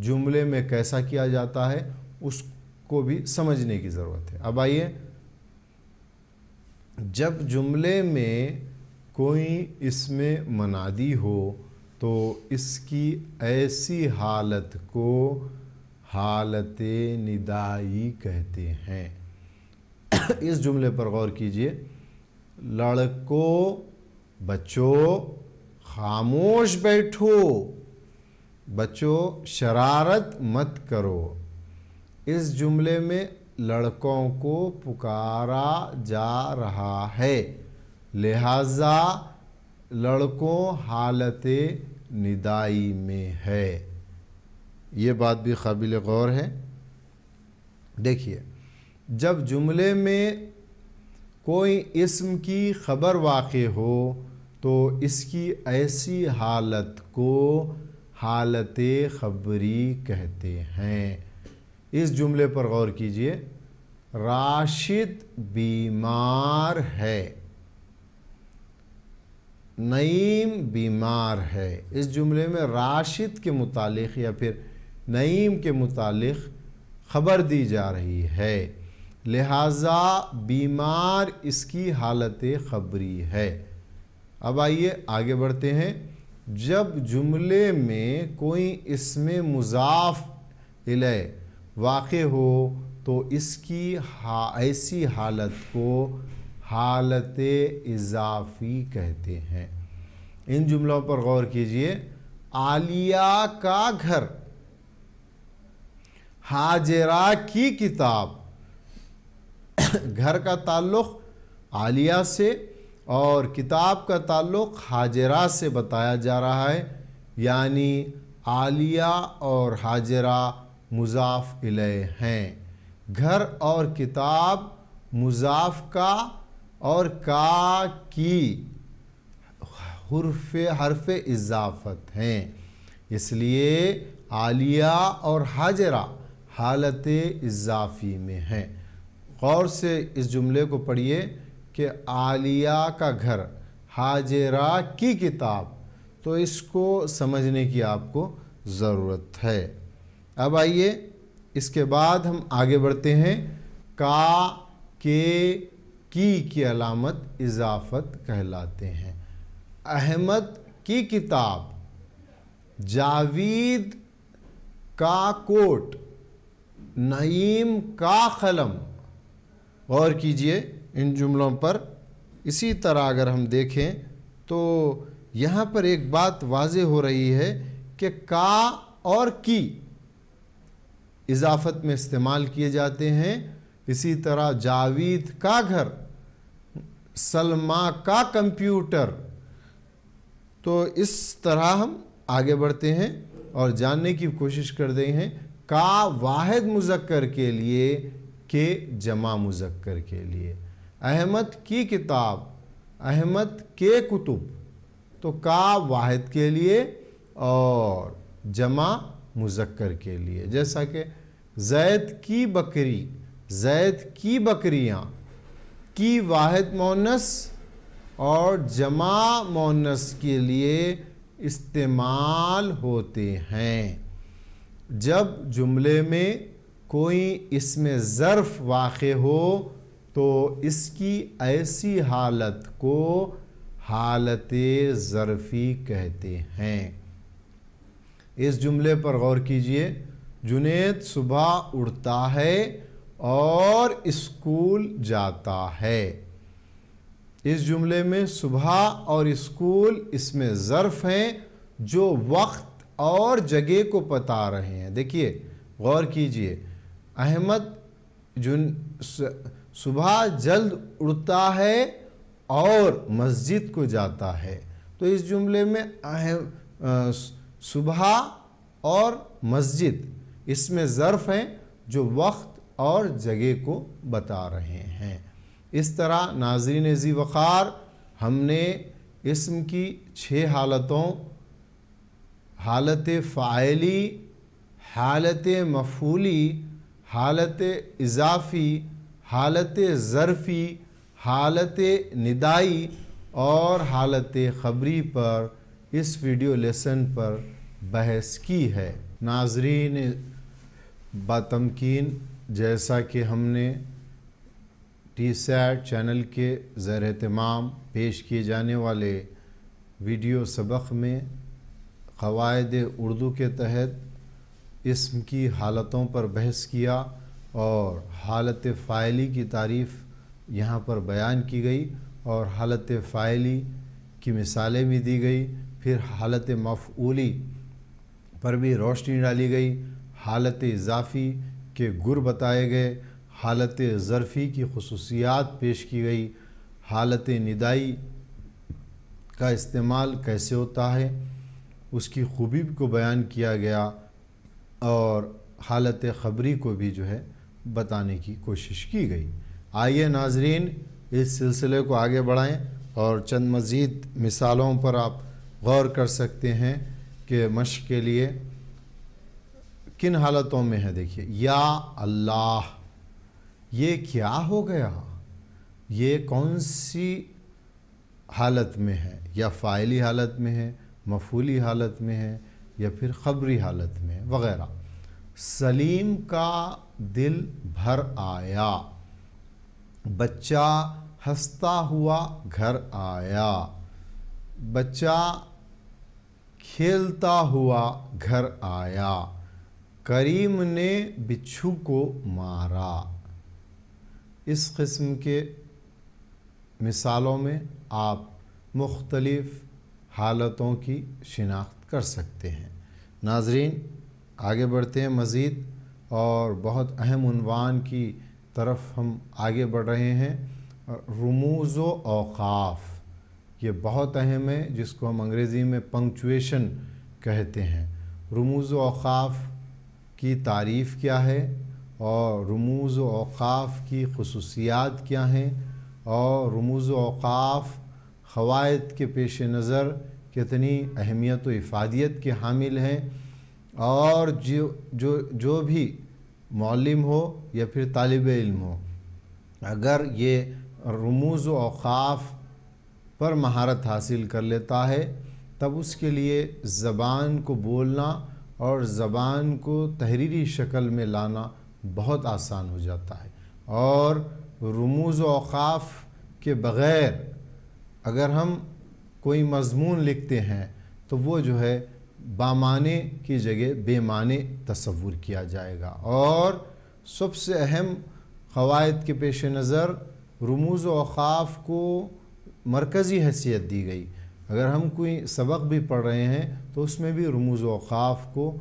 جملے میں کیسا کیا جاتا ہے، اس کو بھی سمجھنے کی ضرورت ہے۔ اب آئیے جب جملے میں کوئی اس میں منادی ہو تو اس کی ایسی حالت کو حالت ندائی کہتے ہیں۔ اس جملے پر غور کیجیے۔ لڑکوں بچوں خاموش بیٹھو۔ بچوں شرارت مت کرو۔ اس جملے میں لڑکوں کو پکارا جا رہا ہے۔ لہذا لڑکوں حالت ندائی میں ہے۔ یہ بات بھی قابل غور ہے۔ دیکھیے، جب جملے میں کوئی اسم کی خبر واقع ہو تو اس کی ایسی حالت کو حالت خبری کہتے ہیں۔ اس جملے پر غور کیجیے۔ راشد بیمار ہے۔ نعیم بیمار ہے۔ اس جملے میں راشد کے متعلق یا پھر نعیم کے متعلق خبر دی جا رہی ہے۔ لہٰذا بیمار اس کی حالت خبری ہے۔ اب آئیے آگے بڑھتے ہیں۔ جب جملے میں کوئی اسم مضاف علیہ واقع ہو تو اس کی ایسی حالت کو حالت اضافی کہتے ہیں۔ ان جملوں پر غور کیجیے۔ عالیہ کا گھر۔ حاجرہ کی کتاب۔ گھر کا تعلق عالیہ سے اور کتاب کا تعلق حاجرہ سے بتایا جا رہا ہے یعنی عالیہ اور حاجرہ مضاف علیہ ہیں۔ گھر اور کتاب مضاف کا اور کا کی حرف حرف اضافت ہیں۔ اس لیے عالیہ اور حاجرہ حالت اضافی میں ہیں۔ غور سے اس جملے کو پڑھیے کہ عالیہ کا گھر، حاجرہ کی کتاب، تو اس کو سمجھنے کی آپ کو ضرورت ہے۔ اب آئیے اس کے بعد ہم آگے بڑھتے ہیں۔ کا، کے، کی کی علامت اضافت کہلاتے ہیں۔ احمد کی کتاب۔ جاوید کا کوٹ۔ نعیم کا قلم۔ غور کیجیے ان جملوں پر۔ اسی طرح اگر ہم دیکھیں تو یہاں پر ایک بات واضح ہو رہی ہے کہ کا اور کی۔ اضافت میں استعمال کیے جاتے ہیں۔ اسی طرح جاوید کا گھر سلما کا کمپیوٹر۔ تو اس طرح ہم آگے بڑھتے ہیں اور جاننے کی کوشش کر ہیں کا واحد مذکر کے لیے کہ جمع مذکر کے لیے۔ احمد کی کتاب، احمد کے کتب۔ تو کا واحد کے لیے اور جمع مذکر کے لیے۔ جیسا کہ زید کی بکری، زید کی بکریاں، کی واحد مونس اور جمع مونس کے لیے استعمال ہوتے ہیں۔ جب جملے میں کوئی اس میں ظرف واقع ہو تو اس کی ایسی حالت کو حالت ظرفی کہتے ہیں۔ اس جملے پر غور کیجیے۔ جنید صبح اڑتا ہے اور اسکول جاتا ہے۔ اس جملے میں صبح اور اسکول اس میں ظرف ہیں جو وقت اور جگہ کو بتا رہے ہیں۔ دیکھیے، غور کیجیے، احمد جن صبح جلد اڑتا ہے اور مسجد کو جاتا ہے۔ تو اس جملے میں صبح اور مسجد۔ اس میں ظرف ہیں جو وقت اور جگہ کو بتا رہے ہیں۔ اس طرح ناظرین زی وقار ہم نے اسم کی چھ حالتوں، حالت فائلی حالت مفولی حالت اضافی، حالت ظرفی، حالت ندائی اور حالت خبری پر اس ویڈیو لیسن پر بحث کی ہے۔ ناظرین باتمکین جیسا کہ ہم نے ٹی سیٹ چینل کے زیر اہتمام پیش کیے جانے والے ویڈیو سبق میں قواعد اردو کے تحت اسم کی حالتوں پر بحث کیا اور حالت فائلی کی تعریف یہاں پر بیان کی گئی اور حالت فائلی کی مثالیں بھی دی گئی پھر حالت مفعولی پر بھی روشنی ڈالی گئی حالت اضافی کے گر بتائے گئے، حالت ظرفی کی خصوصیات پیش کی گئی۔ حالت ندائی کا استعمال کیسے ہوتا ہے؟ اس کی خوبی کو بیان کیا گیا اور حالت خبری کو بھی جو ہے بتانے کی کوشش کی گئی۔ آئیے ناظرین، اس سلسلے کو آگے بڑھائیں اور چند مزید مثالوں پر آپ غور کر سکتے ہیں کہ مشق کے لیے کن حالتوں میں ہے دیکھیے، یا اللہ، یہ کیا ہو گیا؟ یہ کون سی حالت میں ہے؟ یا فائلی حالت میں ہے مفولی حالت میں ہے، یا پھر خبری حالت میں ہے، وغیرہ۔ سلیم کا دل بھر آیا، بچہ ہنستا ہوا گھر آیا، بچہ کھیلتا ہوا گھر آیا۔ کریم نے بچھو کو مارا۔ اس قسم کے مثالوں میں آپ مختلف حالتوں کی شناخت کر سکتے ہیں۔ ناظرین، آگے بڑھتے ہیں مزید اور بہت اہم عنوان کی طرف ہم آگے بڑھ رہے ہیں۔ رموز و اوقاف، یہ بہت اہم ہے جس کو ہم انگریزی میں پنکچویشن کہتے ہیں۔ رموز و اوقاف کی تعریف کیا ہے اور رموز و اوقاف کی خصوصیات کیا ہیں اور رموز و اوقاف قواعد کے پیش نظر کتنی اہمیت و افادیت کے حامل ہیں اور جو جو جو بھی معلم ہو یا پھر طالب علم ہو۔ اگر یہ رموز و اوقاف پر مہارت حاصل کر لیتا ہے، تب اس کے لیے زبان کو بولنا اور زبان کو تحریری شکل میں لانا بہت آسان ہو جاتا ہے۔ اور رموز و اوقاف کے بغیر اگر ہم کوئی مضمون لکھتے ہیں تو وہ جو ہے بامانے کی جگہ بے معنی تصور کیا جائے گا۔ اور سب سے اہم قواعد کے پیش نظر رموز و اوقاف کو مرکزی حیثیت دی گئی۔ اگر ہم کوئی سبق بھی پڑھ رہے ہیں تو اس میں بھی رموز و اوقاف کو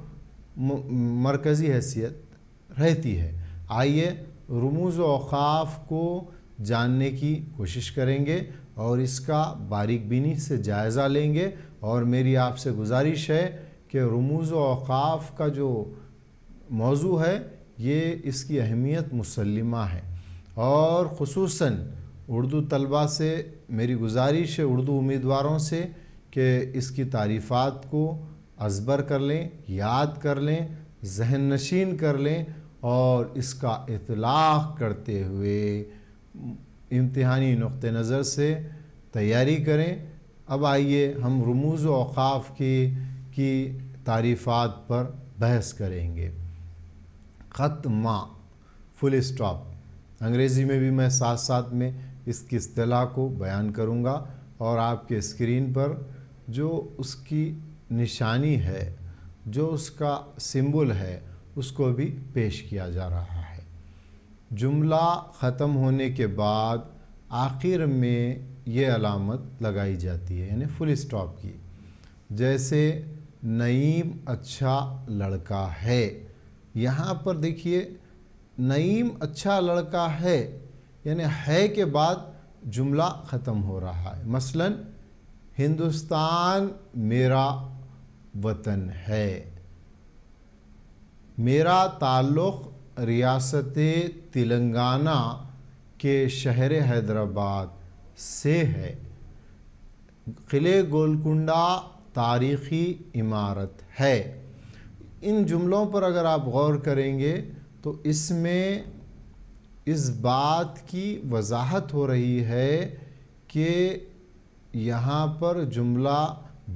مرکزی حیثیت رہتی ہے۔ آئیے رموز و اوقاف کو جاننے کی کوشش کریں گے اور اس کا باریک بینی سے جائزہ لیں گے۔ اور میری آپ سے گزارش ہے کہ رموز و اوقاف کا جو موضوع ہے، یہ اس کی اہمیت مسلمہ ہے۔ اور خصوصاً اردو طلبہ سے، میری گزارش ہے اردو امیدواروں سے کہ اس کی تعریفات کو ازبر کر لیں، یاد کر لیں، ذہن نشین کر لیں اور اس کا اطلاق کرتے ہوئے امتحانی نقطہ نظر سے تیاری کریں۔ اب آئیے ہم رموز و اوقاف کی کی تعریفات پر بحث کریں گے۔ خط ماں فل اسٹاپ انگریزی میں بھی میں ساتھ ساتھ میں اس کی اصطلاح کو بیان کروں گا اور آپ کے اسکرین پر جو اس کی نشانی ہے، جو اس کا سمبل ہے، اس کو بھی پیش کیا جا رہا ہے۔ جملہ ختم ہونے کے بعد آخر میں یہ علامت لگائی جاتی ہے یعنی فل اسٹاپ کی۔ جیسے، نعیم اچھا لڑکا ہے۔ یہاں پر دیکھیے، نعیم اچھا لڑکا ہے۔ یعنی ہے کے بعد جملہ ختم ہو رہا ہے۔ مثلا، ہندوستان میرا وطن ہے۔ میرا تعلق ریاست تلنگانہ کے شہر حیدرآباد سے ہے۔ قلعہ گولکنڈا تاریخی عمارت ہے۔ ان جملوں پر اگر آپ غور کریں گے تو اس میں اس بات کی وضاحت ہو رہی ہے کہ یہاں پر جملہ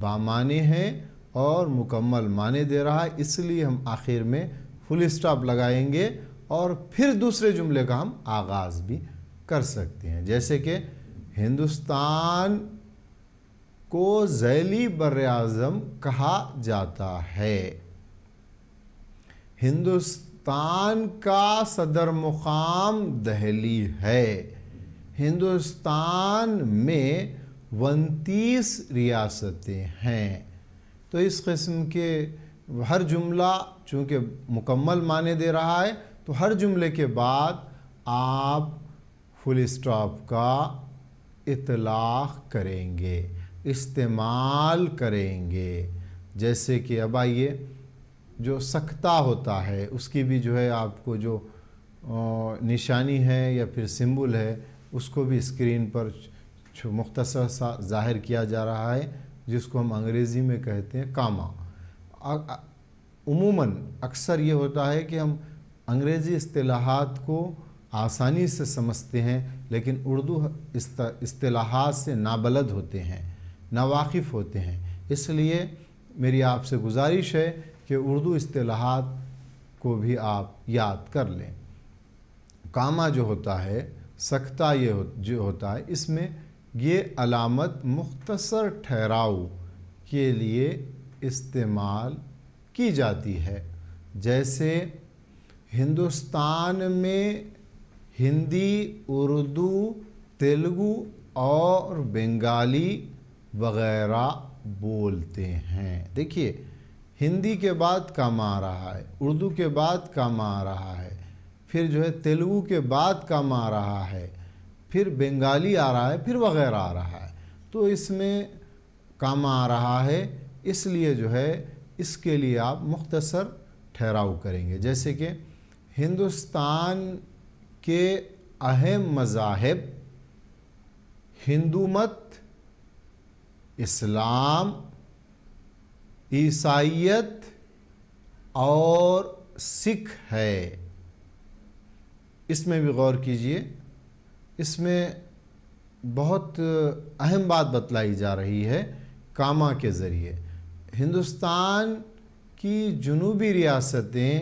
بامانے ہیں اور مکمل معنی دے رہا ہے، اس لیے ہم آخر میں فل اسٹاپ لگائیں گے اور پھر دوسرے جملے کا ہم آغاز بھی کر سکتے ہیں۔ جیسے کہ ہندوستان کو ذیلی بر اعظم کہا جاتا ہے۔ ہندوستان ہندوستان کا صدر مقام دہلی ہے۔ ہندوستان میں ونتیس ریاستیں ہیں۔ تو اس قسم کے ہر جملہ چونکہ مکمل معنی دے رہا ہے، تو ہر جملے کے بعد آپ فل اسٹاپ کا اطلاق کریں گے، استعمال کریں گے۔ جیسے کہ اب آئیے۔ جو سکتہ ہوتا ہے، اس کی بھی جو ہے آپ کو جو نشانی ہے یا پھر سمبل ہے، اس کو بھی اسکرین پر مختصر سا ظاہر کیا جا رہا ہے، جس کو ہم انگریزی میں کہتے ہیں کاما۔ عموماً اکثر یہ ہوتا ہے کہ ہم انگریزی اصطلاحات کو آسانی سے سمجھتے ہیں، لیکن اردو اصطلاحات سے نابلد ہوتے ہیں، ناواقف ہوتے ہیں۔ اس لیے میری آپ سے گزارش ہے کہ اردو اصطلاحات کو بھی آپ یاد کر لیں۔ کاما جو ہوتا ہے سختہ یہ جو ہوتا ہے، اس میں یہ علامت مختصر ٹھہراؤ کے لیے استعمال کی جاتی ہے۔ جیسے ہندوستان میں ہندی، اردو، تیلگو اور بنگالی وغیرہ بولتے ہیں۔ دیکھیے ہندی کے بعد کام آ رہا ہے، اردو کے بعد کام آ رہا ہے، پھر جو ہے تیلگو کے بعد کام آ رہا ہے، پھر بنگالی آ رہا ہے، پھر وغیرہ آ رہا ہے۔ تو اس میں کام آ رہا ہے، اس لیے جو ہے اس کے لیے آپ مختصر ٹھہراؤ کریں گے۔ جیسے کہ ہندوستان کے اہم مذاہب ہندو مت اسلام عیسائیت اور سکھ ہے۔ اس میں بھی غور کیجیے۔ اس میں بہت اہم بات بتلائی جا رہی ہے کاما کے ذریعے۔ ہندوستان کی جنوبی ریاستیں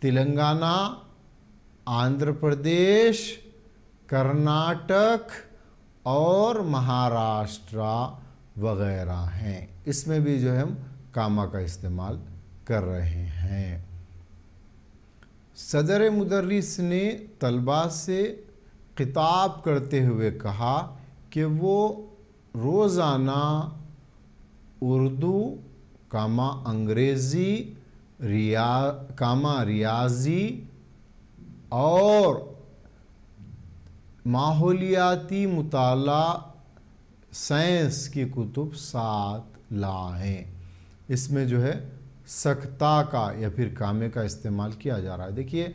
تلنگانہ آندھر پردیش، کرناٹک اور مہاراشٹرا وغیرہ ہیں۔ اس میں بھی جو ہے ہم کاما کا استعمال کر رہے ہیں۔ صدر مدرس نے طلبہ سے خطاب کرتے ہوئے کہا کہ وہ روزانہ اردو، کاما انگریزی، ریا، کاما ریاضی اور ماحولیاتی مطالعہ سائنس کی کتب ساتھ لائیں اس میں جو ہے سکتا کا یا پھر کامے کا استعمال کیا جا رہا ہے۔ دیکھیے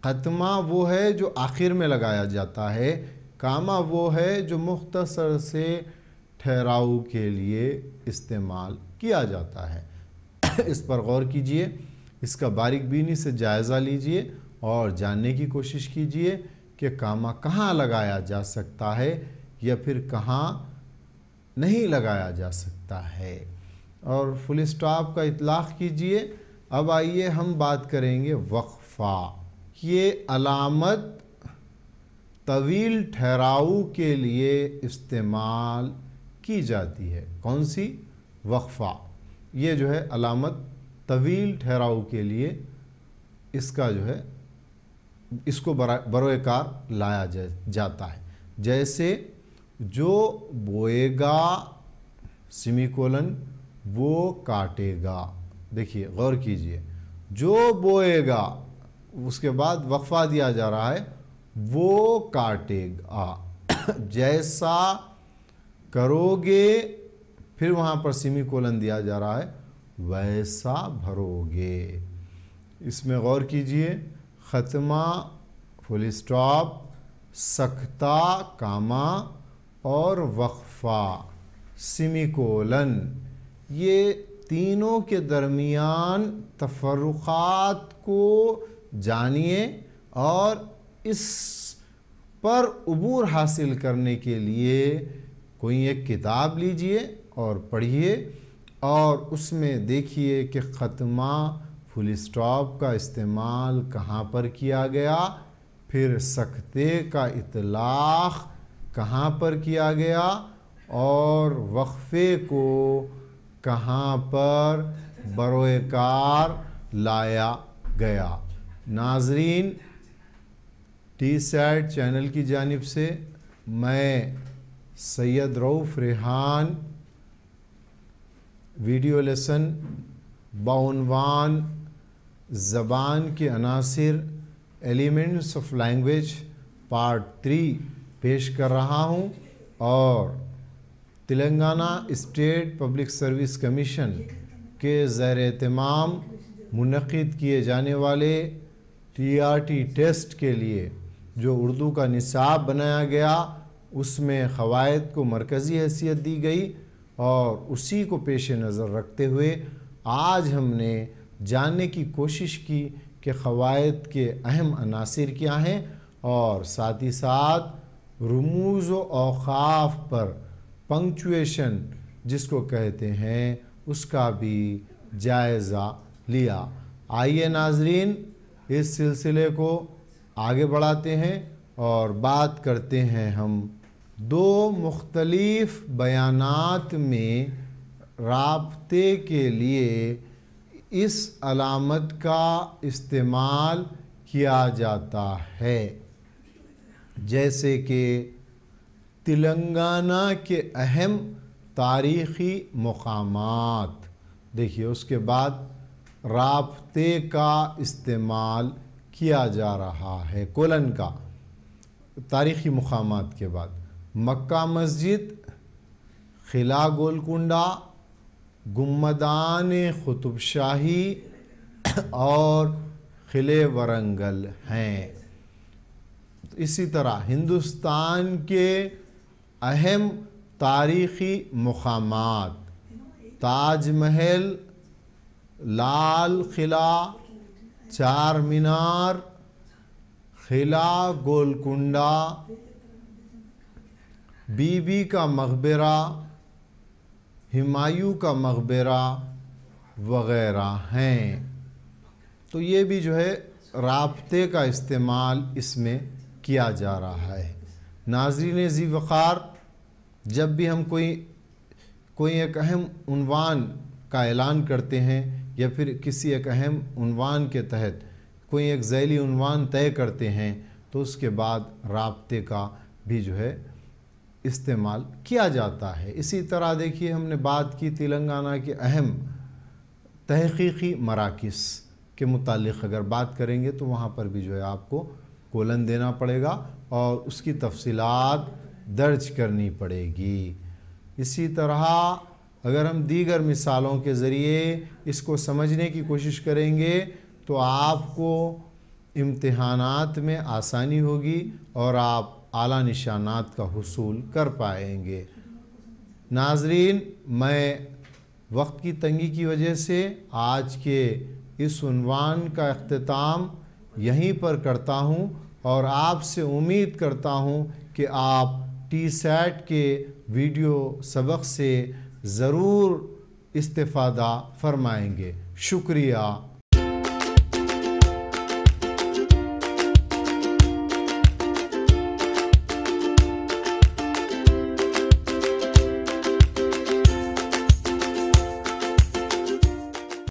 ختمہ وہ ہے جو آخر میں لگایا جاتا ہے، کامہ وہ ہے جو مختصر سے ٹھہراؤ کے لیے استعمال کیا جاتا ہے۔ اس پر غور کیجیے، اس کا باریک بینی سے جائزہ لیجیے اور جاننے کی کوشش کیجیے کہ کامہ کہاں لگایا جا سکتا ہے۔ یا پھر کہاں نہیں لگایا جا سکتا ہے۔ اور فل اسٹاپ کا اطلاق کیجیے۔ اب آئیے ہم بات کریں گے وقفہ۔ یہ علامت طویل ٹھہراؤ کے لیے استعمال کی جاتی ہے۔ کون سی؟ وقفہ۔ یہ جو ہے علامت طویل ٹھہراؤ کے لیے اس کا جو ہے اس کو بروئے کار لایا جاتا ہے۔ جیسے جو بوئے گا سیمی کولن وہ کاٹے گا۔ دیکھیے، غور کیجیے۔ جو بوئے گا، اس کے بعد وقفہ دیا جا رہا ہے، وہ کاٹے گا۔ جیسا کرو گے، پھر وہاں پر سیمی کولن دیا جا رہا ہے، ویسا بھرو گے۔ اس میں غور کیجیے، ختمہ، فل اسٹاپ سختہ کاما اور وقفہ سیمی کولن یہ تینوں کے درمیان تفرقات کو جانیے اور اس پر عبور حاصل کرنے کے لیے کوئی ایک کتاب لیجیے اور پڑھیے اور اس میں دیکھیے کہ ختمہ فل اسٹاپ کا استعمال کہاں پر کیا گیا، پھر سکتے کا اطلاق کہاں پر کیا گیا اور وقفے کو کہاں پر بروئے کار لایا گیا؟ ناظرین، ٹی سیٹ چینل کی جانب سے میں سید روف ریحان، ویڈیو لیسن باعنوان زبان کے عناصر elements of language part three پیش کر رہا ہوں اور Telangana state public service commission کے زیر اہتمام منعقد کیے جانے والے ٹی آر ٹی ٹیسٹ کے لیے جو اردو کا نصاب بنایا گیا، اس میں قواعد کو مرکزی حیثیت دی گئی اور اسی کو پیش نظر رکھتے ہوئے آج ہم نے جاننے کی کوشش کی کہ قواعد کے اہم عناصر کیا ہیں اور ساتھ ہی ساتھ رموز و اوقاف پر پنکچویشن جس کو کہتے ہیں، اس کا بھی جائزہ لیا۔ آئیے ناظرین، اس سلسلے کو آگے بڑھاتے ہیں اور بات کرتے ہیں ہم دو مختلف بیانات میں رابطے کے لیے اس علامت کا استعمال کیا جاتا ہے۔ جیسے کہ تلنگانہ کے اہم تاریخی مقامات۔ دیکھیے، اس کے بعد رابطے کا استعمال کیا جا رہا ہے، کولن کا، تاریخی مقامات کے بعد۔ مکہ مسجد، خلا گولکنڈا گمدان خطب شاہی اور خلے ورنگل ہیں۔ اسی طرح ہندوستان کے اہم تاریخی مقامات، تاج محل، لال قلعہ، چار مینار خلا گولکنڈا بی بی کا مقبرہ، ہمایوں کا مقبرہ وغیرہ ہیں۔ تو یہ بھی جو ہے رابطے کا استعمال اس میں کیا جا رہا ہے۔ ناظرین زی وقار، جب بھی ہم کوئی کوئی ایک اہم عنوان کا اعلان کرتے ہیں یا پھر کسی ایک اہم عنوان کے تحت کوئی ایک ذیلی عنوان طے کرتے ہیں، تو اس کے بعد رابطے کا بھی جو ہے استعمال کیا جاتا ہے۔ اسی طرح دیکھیے، ہم نے بات کی تلنگانہ کے اہم تحقیقی مراکز کے متعلق۔ اگر بات کریں گے تو وہاں پر بھی جو ہے آپ کو کولن دینا پڑے گا اور اس کی تفصیلات درج کرنی پڑے گی۔ اسی طرح اگر ہم دیگر مثالوں کے ذریعے اس کو سمجھنے کی کوشش کریں گے تو آپ کو امتحانات میں آسانی ہوگی اور آپ اعلیٰ نشانات کا حصول کر پائیں گے۔ ناظرین، میں وقت کی تنگی کی وجہ سے آج کے اس عنوان کا اختتام یہیں پر کرتا ہوں۔ اور آپ سے امید کرتا ہوں کہ آپ ٹی سیٹ کے ویڈیو سبق سے ضرور استفادہ فرمائیں گے۔ شکریہ۔